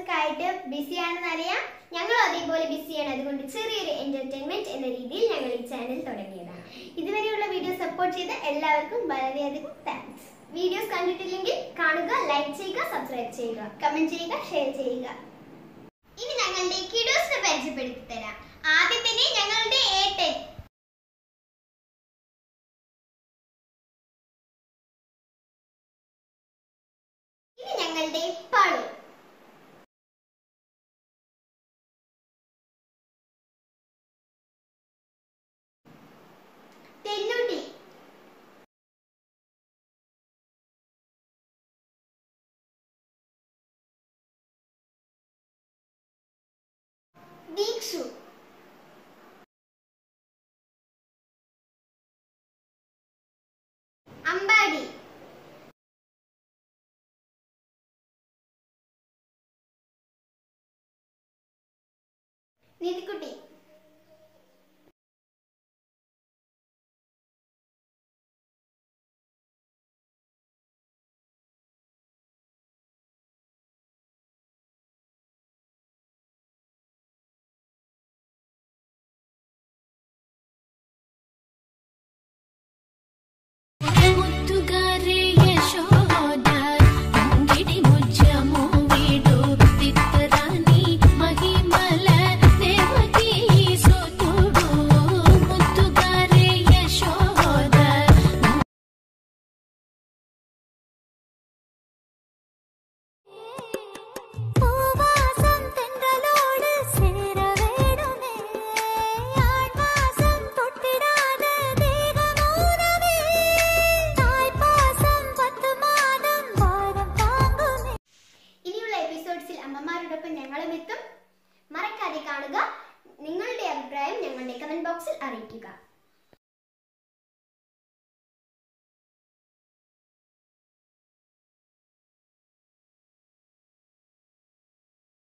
ഒക്കെ ആയിട്ട് ബിസിയാണെന്ന് അറിയാം. ഞങ്ങൾ അതേപോലെ ബിസിയാണ്. അതുകൊണ്ട് ചെറിയൊരു എന്റർടൈൻമെന്റ് എന്ന രീതിയിൽ ഞങ്ങൾ ഈ ചാനൽ തുടങ്ങിയതാണ്. ഇതുവരെയുള്ള വീഡിയോ സപ്പോർട്ട് ചെയ്ത എല്ലാവർക്കും വളരെയധികം താങ്ക്സ് വീഡിയോസ് കണ്ടിട്ടില്ലെങ്കിൽ കാണുക ലൈക്ക് ചെയ്യുക സബ്സ്ക്രൈബ് ചെയ്യുക. കമന്റ് ചെയ്യുക ഷെയർ ചെയ്യുക. ഇനി ഞങ്ങളുടെ കിഡോസിനെ പരിചയപ്പെടുത്തി തരാം. ആദ്യം തന്നെ ഞങ്ങളുടെ ഏട്ടൻ. ഞങ്ങളുടെ പളു തെന്നുട്ടി ദീക്ഷു അമ്പാടി നിധിക്കുട്ടി. Mm -hmm. ഞങ്ങളും എത്തും. മറക്കാതെ കാണുക. നിങ്ങളുടെ അഭിപ്രായം ഞങ്ങളുടെ കമന്റ് ബോക്സിൽ അറിയിക്കുക.